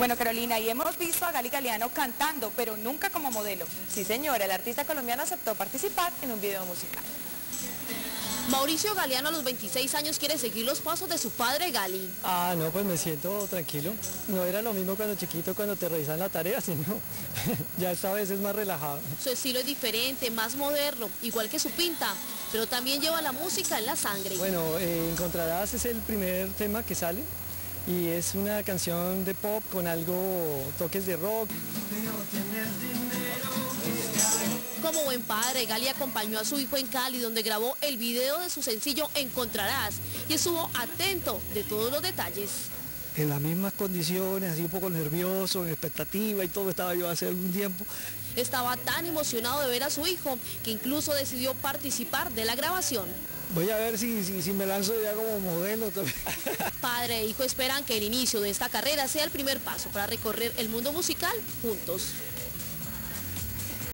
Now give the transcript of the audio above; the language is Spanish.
Bueno, Carolina, y hemos visto a Gali Galeano cantando, pero nunca como modelo. Sí, señora, el artista colombiano aceptó participar en un video musical. Mauricio Galeano a los 26 años quiere seguir los pasos de su padre Gali. Ah, no, pues me siento tranquilo. No era lo mismo cuando chiquito, cuando te revisan la tarea, sino ya esta vez es más relajado. Su estilo es diferente, más moderno, igual que su pinta, pero también lleva la música en la sangre. Bueno, eh, Encontrarás es el primer tema que sale y es una canción de pop con algo, toques de rock. Como buen padre, Gali acompañó a su hijo en Cali, donde grabó el video de su sencillo Encontrarás y estuvo atento de todos los detalles. En las mismas condiciones, así un poco nervioso, en expectativa y todo estaba yo hace algún tiempo. Estaba tan emocionado de ver a su hijo que incluso decidió participar de la grabación. Voy a ver si, si, si me lanzo ya como modelo también. Padre e hijo esperan que el inicio de esta carrera sea el primer paso para recorrer el mundo musical juntos.